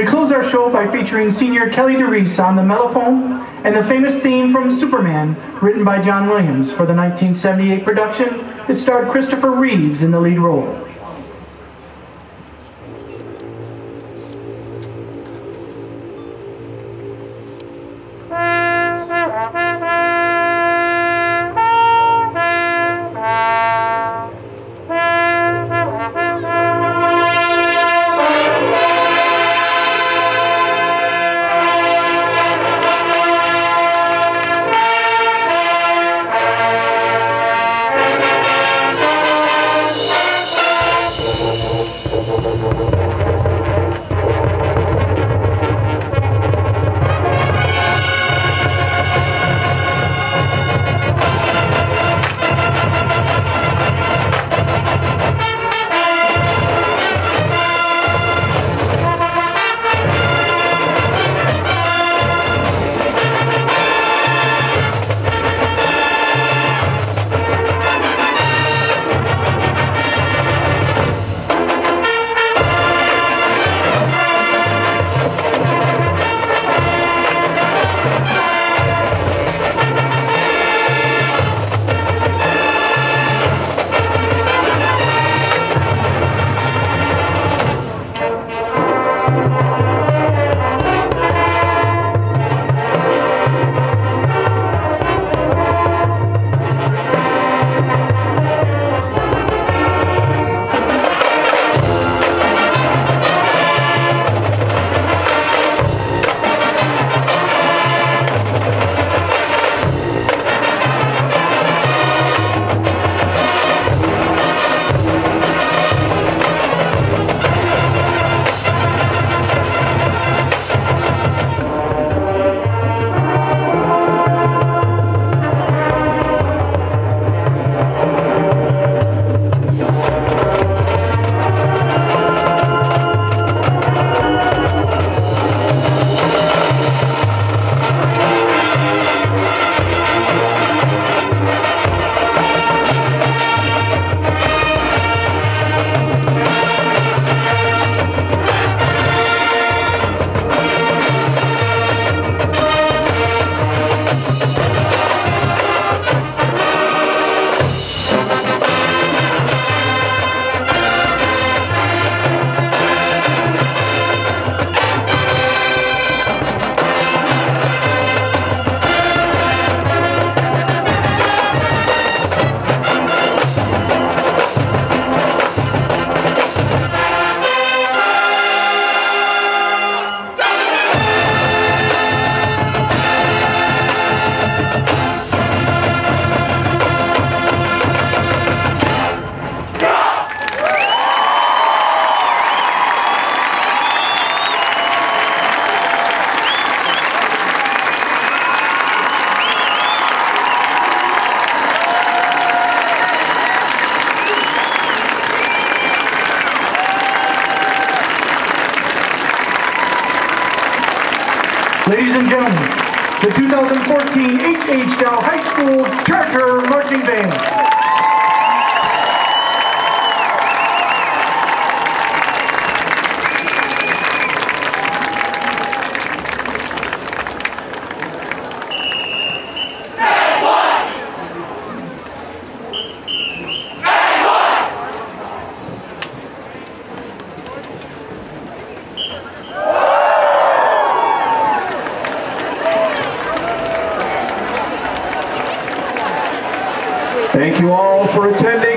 We close our show by featuring senior Kelly DeRees on the mellophone and the famous theme from Superman, written by John Williams for the 1978 production that starred Christopher Reeves in the lead role. Ladies and gentlemen, the 2014 H.H. Dow High School Charger Marching Band. Thank you all for attending.